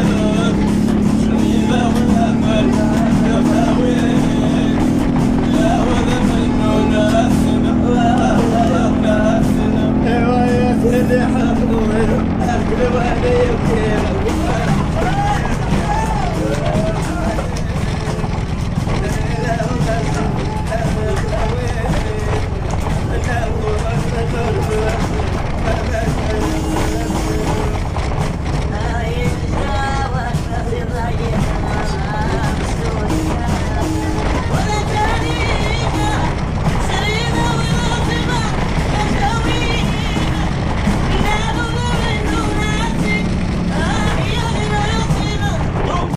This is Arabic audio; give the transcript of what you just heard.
الأمل.